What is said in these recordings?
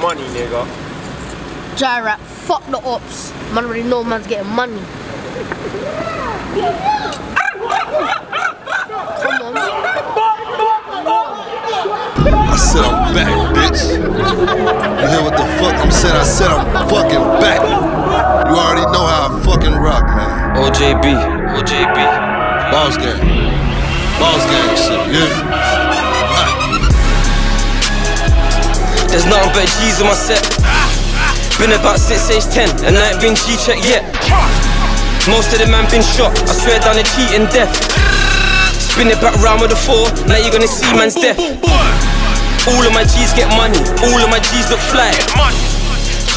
money, nigga. Gyrat, fuck the ops. Man already know man's getting money. Come on. I said I'm back, bitch. You hear what the fuck I'm saying? I said I'm fucking back. You already know how I fucking rock, man. OJB, OJB. Boss gang. Boss gang shit, yeah. There's nothing but G's on my set. Been about since age 10, and I ain't been G checked yet. Most of the man been shot, I swear down the cheating death. Spin it back round with the four, now you're gonna see man's death. All of my G's get money, all of my G's look fly.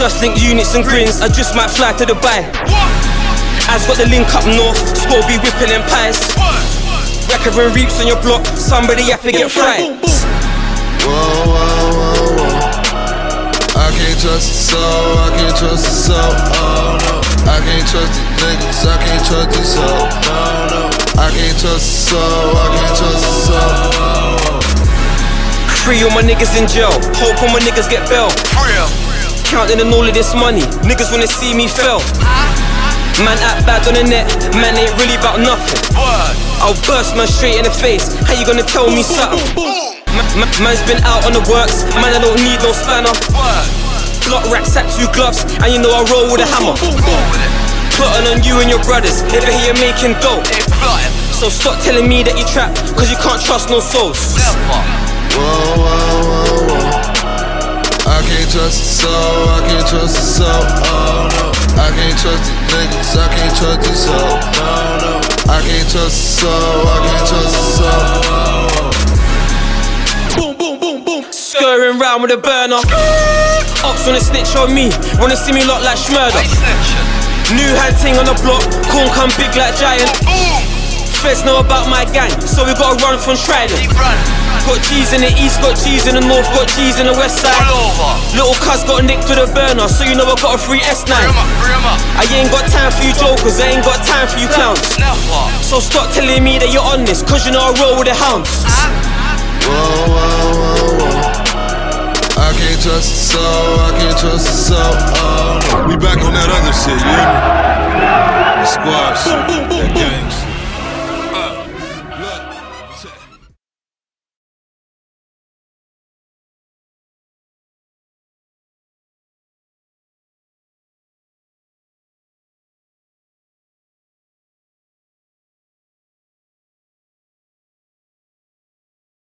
Just link units and grins, I just might fly to Dubai. As got the link up north, score be whipping them pies. Recovering reaps on your block, somebody have to get fried. Whoa, whoa, whoa, can't trust the soul, I can't trust the soul, oh no. I can't trust these niggas, I can't trust these soul, no, no. I can't trust the soul, I can't trust the soul. Free all my niggas in jail, hope all my niggas get bail. Counting in all of this money, niggas wanna see me fail. Man act bad on the net, man ain't really about nothing. I'll burst man straight in the face, how you gonna tell me something? Ma- ma- man's been out on the works, man I don't need no spanner. Block racks at two gloves, and you know I roll with a hammer. Plotting on you and your brothers, never hear you making dough. So stop telling me that you trap, cause you can't trust no souls. Whoa, whoa, whoa, whoa. I can't trust the soul, I can't trust the soul, oh no. I can't trust these niggas, I can't trust these soul, no, no. I can't trust the soul, I can't trust the soul. Boom, boom, boom, boom. Scurrying round with a burner. Ops wanna snitch on me, wanna see me lock like Shmurda. New hand ting on the block, corn come big like giant. Feds know about my gang, so we gotta run from Trident. Got G's in the east, got G's in the north, got G's in the west side. Little cuz got nicked with a burner, so you know I got a free S9. I ain't got time for you jokers, I ain't got time for you clowns. So stop telling me that you're on this, cause you know I roll with the hounds. Whoa, whoa, whoa, whoa. Trust the soul, I can't trust the soul, no. We back on that other shit,